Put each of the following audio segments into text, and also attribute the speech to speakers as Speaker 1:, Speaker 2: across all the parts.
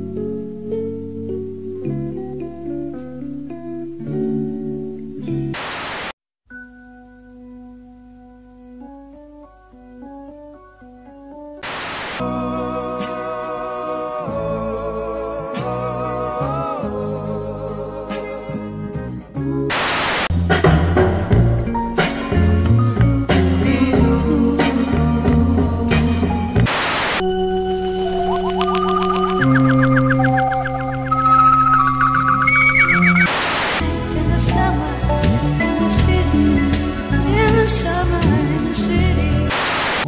Speaker 1: in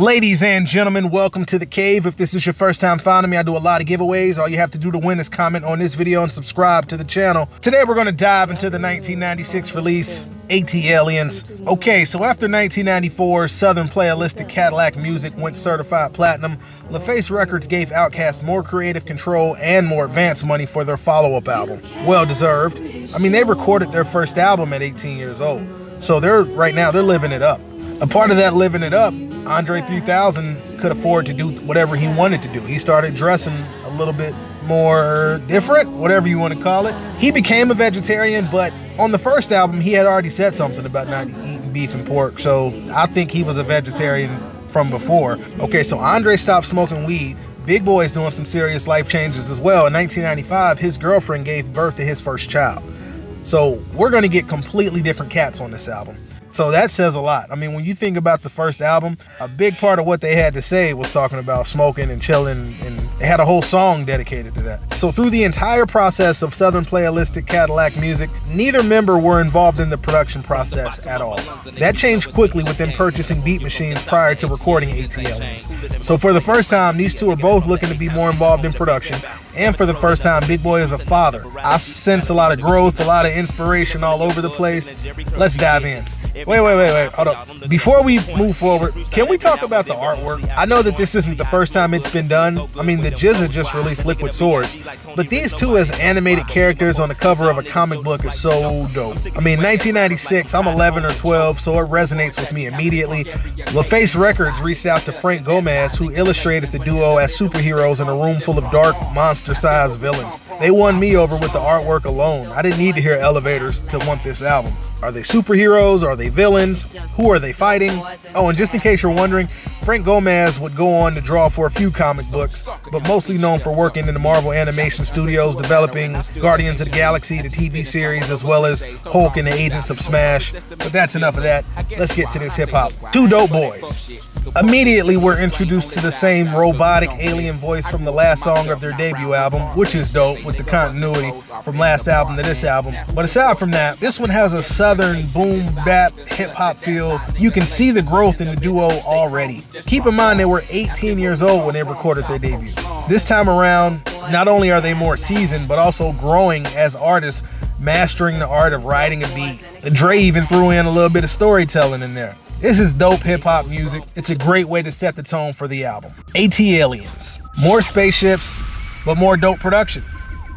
Speaker 2: Ladies and gentlemen, welcome to the cave. If this is your first time finding me, I do a lot of giveaways. All you have to do to win is comment on this video and subscribe to the channel. Today we're going to dive into the 1996 release, ATLiens. Okay, so after 1994, Southern Playalistic Cadillac Music went certified platinum. LaFace Records gave Outkast more creative control and more advance money for their follow-up album. Well deserved. I mean, they recorded their first album at 18 years old. So they're right now they're living it up. A part of that living it up, Andre 3000 could afford to do whatever he wanted to do. He started dressing a little bit more different, whatever you want to call it. He became a vegetarian, but on the first album, he had already said something about not eating beef and pork. So I think he was a vegetarian from before. Okay, so Andre stopped smoking weed. Big Boi is doing some serious life changes as well. In 1995, his girlfriend gave birth to his first child. So we're going to get completely different cats on this album. So that says a lot. I mean, when you think about the first album, a big part of what they had to say was talking about smoking and chilling, and they had a whole song dedicated to that. So through the entire process of Southern Playalistic Cadillac music, neither member were involved in the production process at all. That changed quickly within purchasing beat machines prior to recording ATL. So for the first time, these two are both looking to be more involved in production. And for the first time, Big Boi is a father. I sense a lot of growth, a lot of inspiration all over the place. Let's dive in. Wait, wait, wait, wait. Hold up. Before we move forward, can we talk about the artwork? I know that this isn't the first time it's been done. I mean, the GZA just released Liquid Swords, but these two as animated characters on the cover of a comic book is so dope. I mean, 1996, I'm 11 or 12, so it resonates with me immediately. LaFace Records reached out to Frank Gomez, who illustrated the duo as superheroes in a room full of dark, monster-sized villains. They won me over with the artwork alone. I didn't need to hear elevators to want this album. Are they superheroes? Are they villains? Who are they fighting? Oh, and just in case you're wondering, Frank Gomez would go on to draw for a few comic books, but mostly known for working in the Marvel Animation Studios, developing Guardians of the Galaxy, the TV series, as well as Hulk and the Agents of Smash. But that's enough of that. Let's get to this hip hop. Two dope boys. Immediately, we're introduced to the same robotic alien voice from the last song of their debut album, which is dope with the continuity from last album to this album. But aside from that, this one has a southern boom bap hip hop feel. You can see the growth in the duo already. Keep in mind they were 18 years old when they recorded their debut. This time around, not only are they more seasoned, but also growing as artists, mastering the art of writing a beat. Dre even threw in a little bit of storytelling in there. This is dope hip hop music. It's a great way to set the tone for the album. ATLiens. More spaceships, but more dope production.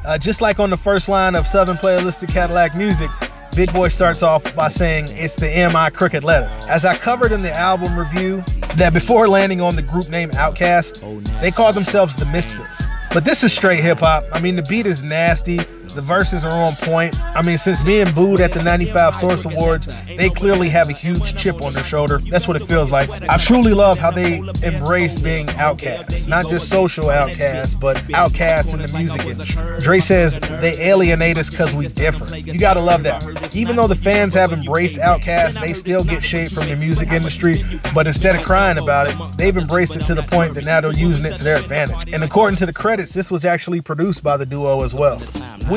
Speaker 2: Uh, just like on the first line of Southern Playalistic Cadillac Music, Big Boi starts off by saying it's the MI crooked letter. As I covered in the album review, that before landing on the group name Outkast, they called themselves the Misfits. But this is straight hip hop. I mean, the beat is nasty. The verses are on point. I mean, since being booed at the 95 Source Awards, they clearly have a huge chip on their shoulder. That's what it feels like. I truly love how they embrace being outcasts. Not just social outcasts, but outcasts in the music industry. Dre says they alienate us because we different. You gotta love that. Even though the fans have embraced outcasts, they still get shade from the music industry, but instead of crying about it, they've embraced it to the point that now they're using it to their advantage. And according to the credits, this was actually produced by the duo as well.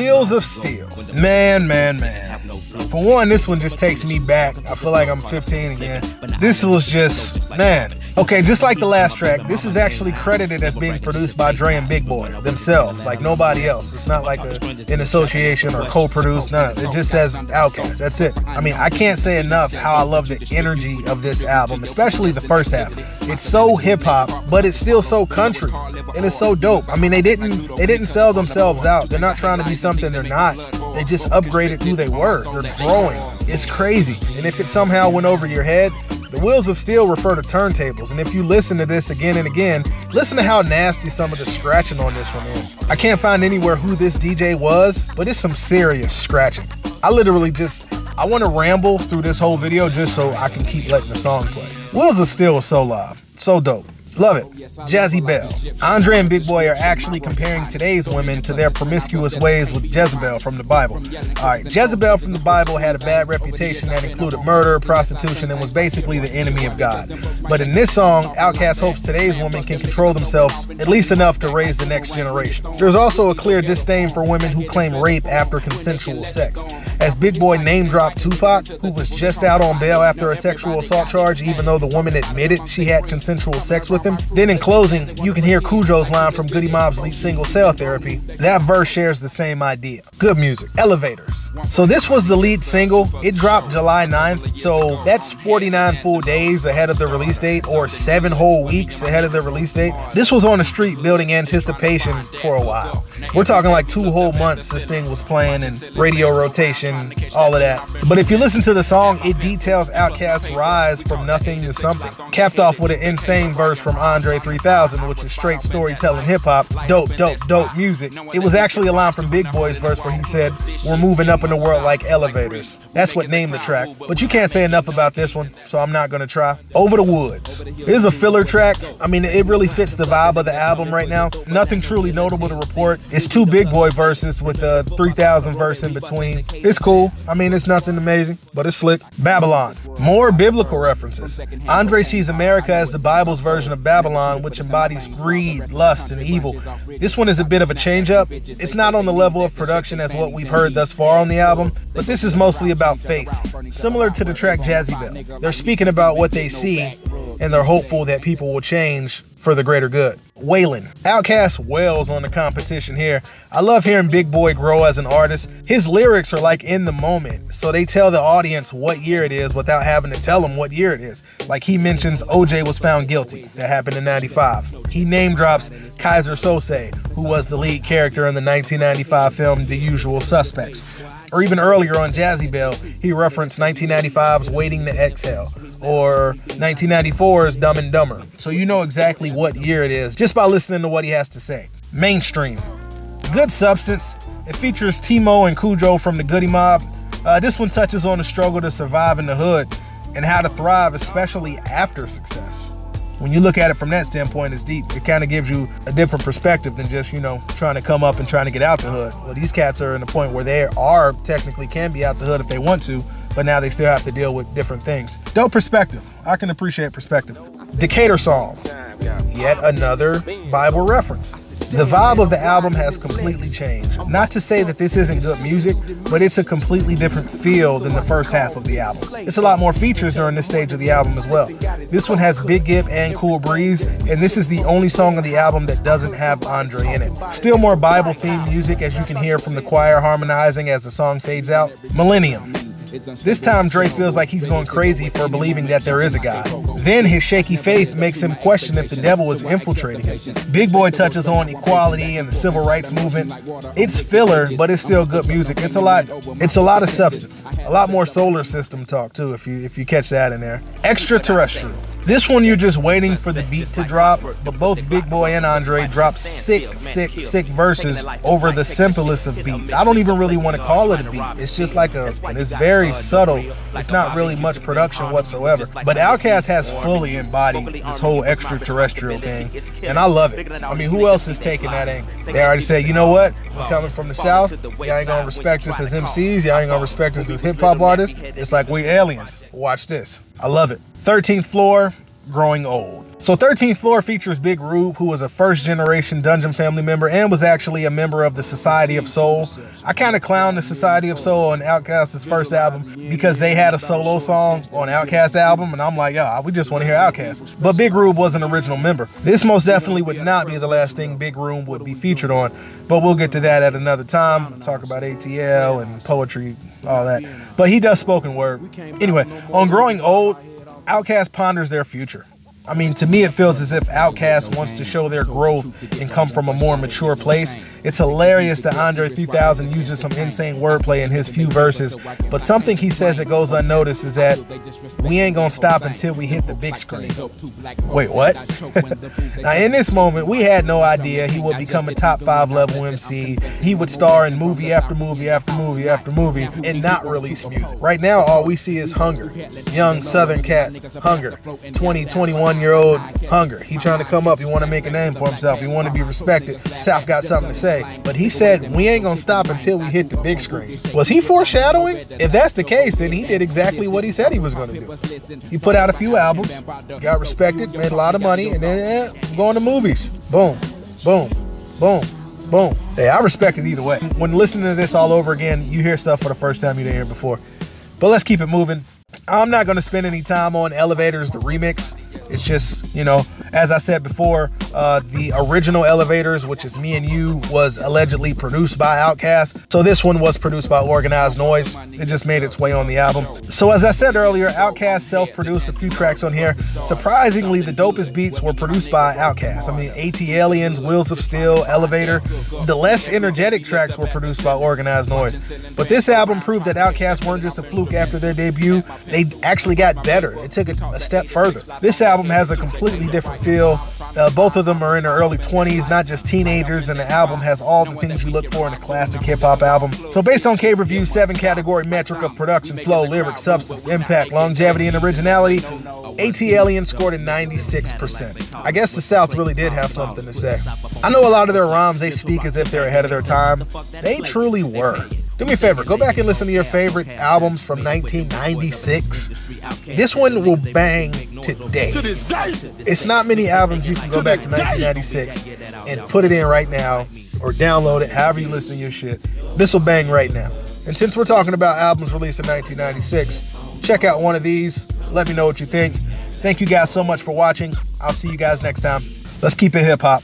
Speaker 2: Wheels of Steel. Man, man, man. For one, this one just takes me back. I feel like I'm 15 again. This was just, man. Okay, just like the last track, this is actually credited as being produced by Dre and Big Boi themselves, like nobody else. It's not like a, an association or co-produced, none. It just says Outkast. That's it. I mean, I can't say enough how I love the energy of this album, especially the first half. It's so hip hop, but it's still so country, and it's so dope. I mean, they didn't they didn't sell themselves out. They're not trying to be something they're not. They just upgraded who they were. They're growing. It's crazy. And if it somehow went over your head, The wheels of steel refer to turntables, and if you listen to this again and again, listen to how nasty some of the scratching on this one is. I can't find anywhere who this DJ was, but it's some serious scratching. I literally just, I want to ramble through this whole video just so I can keep letting the song play. Wheels of Steel was so live, so dope. Love it. Jazzy Belle. Andre and Big Boi are actually comparing today's women to their promiscuous ways with Jezebel from the Bible. All right, Jezebel from the Bible had a bad reputation that included murder, prostitution, and was basically the enemy of God. But in this song, Outkast hopes today's women can control themselves at least enough to raise the next generation. There's also a clear disdain for women who claim rape after consensual sex. As Big Boy name dropped Tupac, who was just out on bail after a sexual assault charge, even though the woman admitted she had consensual sex with him. Then in closing, you can hear Khujo's line from Goodie Mob's lead single Cell Therapy. That verse shares the same idea. Good music. Elevators. So this was the lead single. It dropped July 9th, so that's 49 full days ahead of the release date or seven whole weeks ahead of the release date. This was on the street building anticipation for a while. We're talking like two whole months this thing was playing and radio rotation, all of that. But if you listen to the song, it details Outkast's rise from nothing to something. Capped off with an insane verse from Andre 3000, which is straight storytelling hip hop, dope, dope, dope music. It was actually a line from Big Boi's verse where he said, We're moving up in the world like elevators. That's what named the track. But you can't say enough about this one, so I'm not gonna try. Over the Woods. Here's a filler track. I mean, it really fits the vibe of the album right now. Nothing truly notable to report. It's two Big Boi verses with a 3000 verse in between. It's cool. I mean, it's nothing amazing, but it's slick. Babylon. More biblical references. Andre sees America as the Bible's version of Babylon, which embodies greed, lust, and evil. This one is a bit of a change up. It's not on the level of production as what we've heard thus far on the album, but this is mostly about faith. Similar to the track Jazzy Belle. They're speaking about what they see, and they're hopeful that people will change for the greater good. Wailin'. Outkast wails on the competition here. I love hearing Big Boi grow as an artist. His lyrics are like in the moment, so they tell the audience what year it is without having to tell them what year it is. Like he mentions OJ was found guilty. That happened in 95. He name drops Keyser Söze, who was the lead character in the 1995 film The Usual Suspects. Or even earlier on Jazzy Belle, he referenced 1995's Waiting to Exhale or 1994's Dumb and Dumber. So you know exactly what year it is just by listening to what he has to say. Mainstream. Good substance. It features T-Mo and Khujo from the Goodie Mob. Uh, this one touches on the struggle to survive in the hood and how to thrive, especially after success. When you look at it from that standpoint, it's deep. It kind of gives you a different perspective than just, you know, trying to come up and trying to get out the hood. Well, these cats are in a point where they are technically can be out the hood if they want to, but now they still have to deal with different things. Dope perspective. I can appreciate perspective. Decatur Psalm. Yet another Bible reference. The vibe of the album has completely changed. Not to say that this isn't good music, but it's a completely different feel than the first half of the album. It's a lot more features during this stage of the album as well. This one has Big Gipp and Cool Breeze, and this is the only song on the album that doesn't have Andre in it. Still more Bible themed music as you can hear from the choir harmonizing as the song fades out. Millennium. This time, Dre feels like he's going crazy for believing that there is a God. Then his shaky faith makes him question if the devil is infiltrating him. Big Boi touches on equality and the civil rights movement. It's filler, but it's still good music. It's a lot. It's a lot of substance. A lot more solar system talk too, if you if you catch that in there. Extraterrestrial. This one you're just waiting for the beat to drop, but both Big Boi and Andre drop sick, sick, sick verses over the simplest of beats. I don't even really want to call it a beat. It's just like a, and it's very subtle. It's not really much production whatsoever. But Outkast has fully embodied this whole extraterrestrial thing, and I love it. I mean, who else is taking that angle? They already said, you know what? We're coming from the south. Y'all ain't gonna respect us as MCs. Y'all ain't gonna respect us as hip hop artists. It's like we aliens. Watch this. I love it. 13th floor, growing old. So 13th Floor features Big Rube, who was a first generation Dungeon family member and was actually a member of the Society of Soul. I kind of clown the Society of Soul on Outkast's first album because they had a solo song on Outkast's album, and I'm like, yeah, we just want to hear Outkast. But Big Rube was an original member. This most definitely would not be the last thing Big Rube would be featured on, but we'll get to that at another time. Talk about ATL and poetry, all that. But he does spoken word. Anyway, on Growing Old, Outkast ponders their future. I mean, to me, it feels as if Outkast wants to show their growth and come from a more mature place. It's hilarious that Andre 3000 uses some insane wordplay in his few verses, but something he says that goes unnoticed is that we ain't gonna stop until we hit the big screen. Wait, what? now, in this moment, we had no idea he would become a top five level MC. He would star in movie after movie after movie after movie and not release music. Right now, all we see is hunger. Young Southern cat, hunger. 20, 21 year old hunger. He trying to come up. He want to make a name for himself. He want to be respected. South got something to say. But he said, we ain't going to stop until we hit the big screen. Was he foreshadowing? If that's the case, then he did exactly what he said he was going to do. He put out a few albums, got respected, made a lot of money, and then eh, going to movies. Boom, boom, boom. Boom. Hey, I respect it either way. When listening to this all over again, you hear stuff for the first time you didn't hear before. But let's keep it moving. I'm not going to spend any time on Elevators, the remix. It's just, you know, as I said before, uh, the original Elevators, which is Me and You, was allegedly produced by Outkast. So this one was produced by Organized Noise. It just made its way on the album. So as I said earlier, Outkast self-produced a few tracks on here. Surprisingly, the dopest beats were produced by Outkast. I mean, ATLiens, Wheels of Steel, Elevator. The less energetic tracks were produced by Organized Noise. But this album proved that Outkast weren't just a fluke after their debut. They actually got better. It took it a step further. This album has a completely different feel. Uh, both of them are in their early 20s, not just teenagers, and the album has all the things you look for in a classic hip hop album. So, based on Cave Review's seven category metric of production, flow, lyrics, substance, impact, longevity, and originality, ATLien scored a 96%. I guess the South really did have something to say. I know a lot of their rhymes, they speak as if they're ahead of their time. They truly were. Do me a favor, go back and listen to your favorite albums from 1996. This one will bang today. It's not many albums you can go back to 1996 and put it in right now or download it, however you listen to your shit. This will bang right now. And since we're talking about albums released in 1996, check out one of these. Let me know what you think. Thank you guys so much for watching. I'll see you guys next time. Let's keep it hip hop.